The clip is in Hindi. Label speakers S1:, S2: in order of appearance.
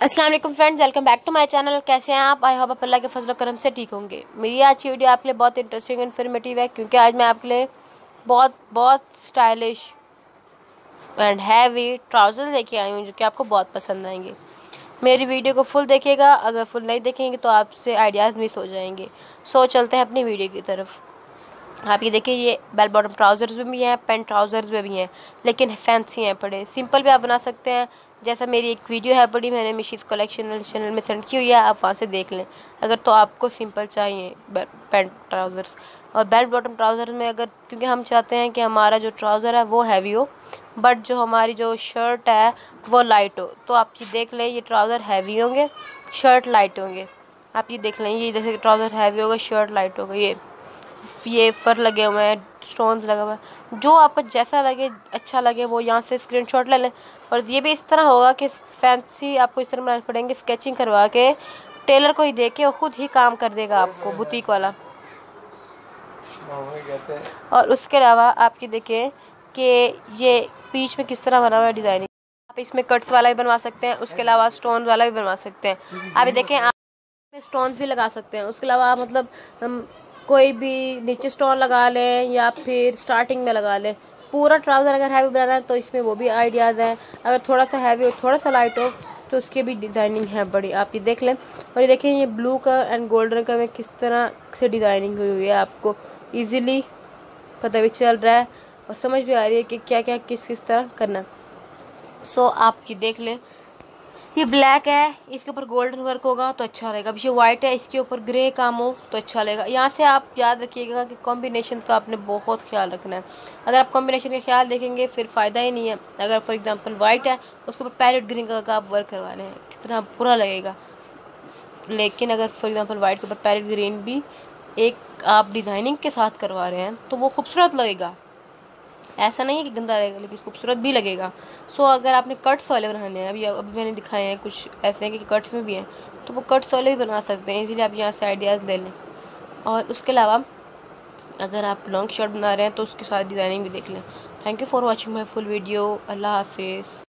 S1: वालेकुम friends welcome back to my channel कैसे हैं आप? आई होप आप अल्लाह के फजल करम से ठीक होंगे। मेरी आज की वीडियो आपके लिए बहुत इंटरेस्टिंग इन्फॉर्मेटिव है, क्योंकि आज मैं आपके लिए बहुत बहुत स्टाइलिश एंड हैवी ट्राउज़र लेके आई हूँ, जो कि आपको बहुत पसंद आएँगे। मेरी वीडियो को फुल देखिएगा। अगर फुल नहीं देखेंगे तो आपसे आइडियाज़ मिस हो जाएँगे। सो चलते हैं अपनी वीडियो की तरफ़। आप ये देखिए, ये बेल बॉटम ट्राउज़र्स में भी हैं पेंट ट्राउज़र्स में भी हैं, लेकिन फैंसी हैं पड़े सिंपल भी आप बना सकते हैं। जैसा मेरी एक वीडियो है, बड़ी मैंने मिशीज कलेक्शन चैनल में सेंड की हुई है, आप वहाँ से देख लें। अगर तो आपको सिंपल चाहिए पेंट, ट्राउज़र्स। और बेल्ट बॉटम ट्राउज़र में अगर, क्योंकि हम चाहते हैं कि हमारा जो ट्राउज़र है, वो हैवी हो। बट जो हमारी जो शर्ट है, वो लाइट हो। तो आप ये देख लें, ये ट्राउज़र हैवी होंगे, शर्ट लाइट होंगे। आप ये देख लें, ये जैसे ट्राउज़र हैवी होगा, शर्ट लाइट होगा। ये ये फर लगे हुए हैं, स्टोन्स लगे हुए हैं। जो आपको जैसा लगे अच्छा लगे वो यहाँ से स्क्रीनशॉट ले लें। और ये भी इस तरह होगा कि फैंसी आपको इस तरह बनाने पड़ेंगे स्केचिंग करवा के टेलर को ही दे के खुद ही काम कर देगा आपको बुटीक वाला। और उसके अलावा आप ये देखें कि ये बीच में किस तरह बना हुआ है डिज़ाइनिंग आप इसमें कट्स वाला भी बनवा सकते हैं उसके अलावा स्टोन वाला भी बनवा सकते हैं। आप ये देखें आप स्टोन्स भी लगा सकते हैं। उसके अलावा मतलब हम कोई भी नीचे स्टोन लगा लें या फिर स्टार्टिंग में लगा लें। पूरा ट्राउज़र अगर हैवी बनाना है तो इसमें वो भी आइडियाज़ हैं। अगर थोड़ा सा हैवी हो थोड़ा सा लाइट हो तो उसकी भी डिज़ाइनिंग है बड़ी। आप ये देख लें। और ये देखें ये ब्लू का एंड गोल्डन का में किस तरह से डिज़ाइनिंग हुई हुई है आपको। ईज़िली पता भी चल रहा है और समझ भी आ रही है कि क्या क्या किस किस तरह करना सो so, आप ये देख लें। ये ब्लैक है, इसके ऊपर गोल्डन वर्क होगा तो अच्छा रहेगा। अब ये वाइट है, इसके ऊपर ग्रे काम हो तो अच्छा लगेगा यहाँ से आप याद रखिएगा कि कॉम्बिनेशन का आपने बहुत ख्याल रखना है। अगर आप कॉम्बिनेशन का ख्याल देखेंगे, फिर फ़ायदा ही नहीं है। अगर फॉर एग्जांपल वाइट है, उसके ऊपर पैरेट ग्रीन कलर का आप वर्क करवा रहे हैं कितना बुरा लगेगा। लेकिन अगर फॉर एग्ज़ाम्पल वाइट के ऊपर पैरेट ग्रीन भी एक आप डिज़ाइनिंग के साथ करवा रहे हैं तो वो खूबसूरत लगेगा। ऐसा नहीं है कि गंदा रहेगा लेकिन खूबसूरत भी लगेगा। सो so, अगर आपने कट्स वाले बनाने हैं अभी अभी मैंने दिखाए हैं कुछ ऐसे हैं कि कट्स में भी हैं तो वो कट्स वाले भी बना सकते हैं इसीलिए आप यहाँ से आइडियाज़ ले लें। और उसके अलावा अगर आप लॉन्ग शर्ट बना रहे हैं तो उसके साथ डिज़ाइनिंग भी देख लें। Thank you for watching my full video अल्लाह हाफिज़।